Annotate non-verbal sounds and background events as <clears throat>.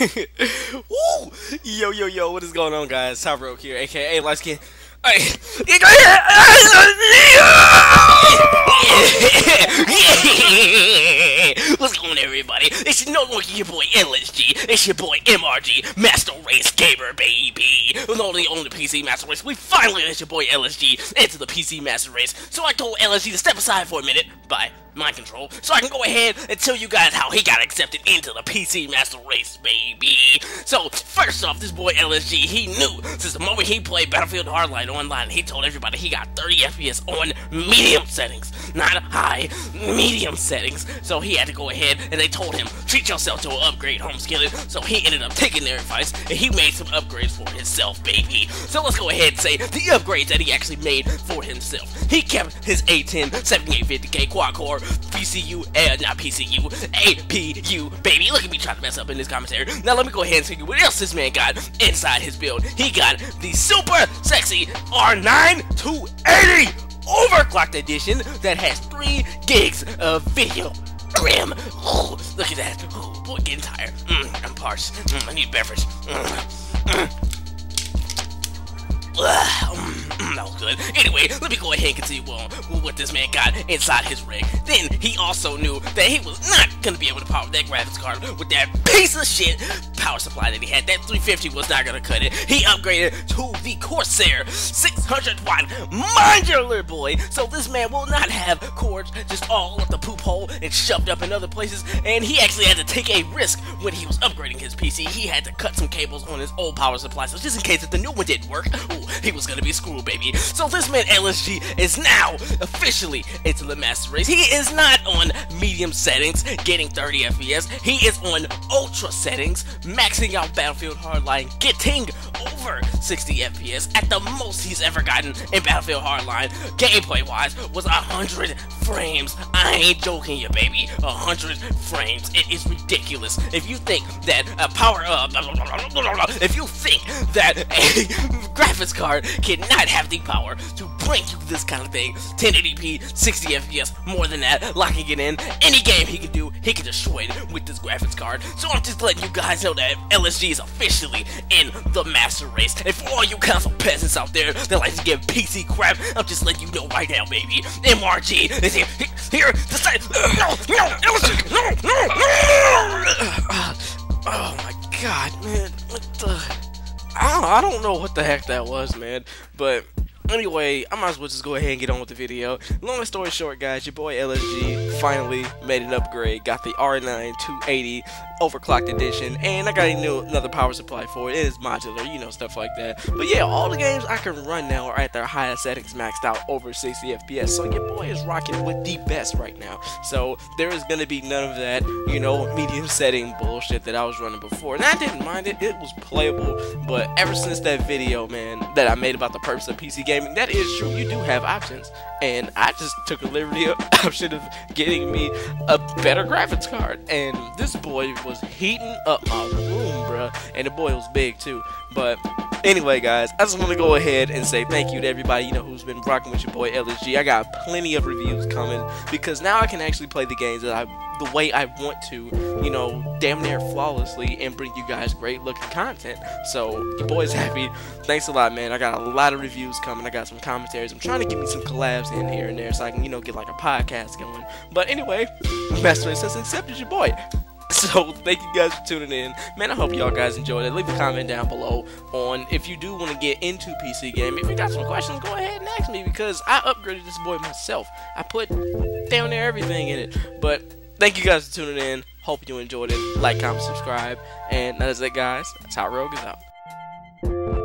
Woo! Yo, yo, yo, what is going on, guys? Tyrogue here, aka Lightskin. Hey. <laughs> What's going on, everybody? It's no longer your boy LSG. It's your boy MRG, Master Race Gamer, baby. Not the only PC Master Race. We finally let your boy LSG into the PC Master Race. So I told LSG to step aside for a minute. Bye mind control, so I can go ahead and tell you guys how he got accepted into the PC Master Race, baby. So, first off, this boy LSG, he knew since the moment he played Battlefield Hardline online, he told everybody he got 30 FPS on medium settings, not high, medium settings. So he had to go ahead and they told him, treat yourself to an upgrade, home skillet. So he ended up taking their advice and he made some upgrades for himself, baby. So let's go ahead and say the upgrades that he actually made for himself. He kept his A10 7850K quad core PCU, uh, not PCU, APU, baby. Look at me trying to mess up in this commentary. Now let me go ahead and tell you what else this man got inside his build. He got the super sexy R9 280 overclocked edition that has 3 gigs of video. Ram. Oh, look at that. Oh, boy, getting tired. Mm, I'm parched. Mm, I need beverage. Mm, mm. Mm, <clears throat> that was good. Anyway, let me go ahead and continue on with what this man got inside his rig. Then he also knew that he was not gonna be able to power that graphics card with that piece of shit power supply that he had. That 350 was not gonna cut it. He upgraded to the Corsair 600 watt modular boy. So this man will not have cords just all up the poop hole and shoved up in other places. And he actually had to take a risk when he was upgrading his PC. He had to cut some cables on his old power supply. So just in case if the new one didn't work, ooh, he was gonna be screwed, baby. So this man LSG is now officially into the master race. He is not on medium settings, getting 30 FPS. He is on ultra settings, maxing out Battlefield Hardline, getting over 60 FPS at the most he's ever gotten in Battlefield Hardline. Gameplay wise was 100 frames. I ain't joking you, baby. 100 frames. It is ridiculous. If you think that a power up, uh, if you think that a graphics card cannot have the power to bring you this kind of thing, 1080p, 60 FPS, more than that, locking it in, any game he can do, he can destroy it with this graphics card. So I'm just letting you guys know that LSG is officially in the master race. And for all you console peasants out there that like to give PC crap, I'm just letting you know right now, baby. MRG is here, here to say, no, no, LSG, no, no, no! Ah, oh my god, man, what the... I don't, know what the heck that was, man. But Anyway, I might as well just go ahead and get on with the video. Long story short, guys, your boy LSG finally made an upgrade. Got the R9 280 overclocked edition, and I got a new another power supply for it. It is modular, you know, stuff like that. But yeah, all the games I can run now are at their highest settings, maxed out over 60 FPS. So your boy is rocking with the best right now. So there is gonna be none of that, you know, medium setting bullshit that I was running before. And I didn't mind it; it was playable. But ever since that video, man, that I made about the purpose of PC gaming that is true. You do have options. And I just took a liberty of <laughs> option of getting me a better graphics card. And this boy was heating up my room, bruh. And the boy was big too. But anyway, guys, I just want to go ahead and say thank you to everybody, you know, who's been rocking with your boy LSG. I got plenty of reviews coming because now I can actually play the games that I the way I want to, you know, damn near flawlessly and bring you guys great looking content. So, your boy's happy. Thanks a lot, man. I got a lot of reviews coming. I got some commentaries. I'm trying to get me some collabs in here and there so I can, you know, get like a podcast going. But anyway, Master has accepted your boy. <laughs> So thank you guys for tuning in. Man, I hope y'all guys enjoyed it. Leave a comment down below on if you do want to get into PC game. If you got some questions, go ahead and ask me because I upgraded this boy myself. I put down there everything in it. But thank you guys for tuning in. Hope you enjoyed it. Like, comment, subscribe. And that is it, guys. That's how Rogue is out.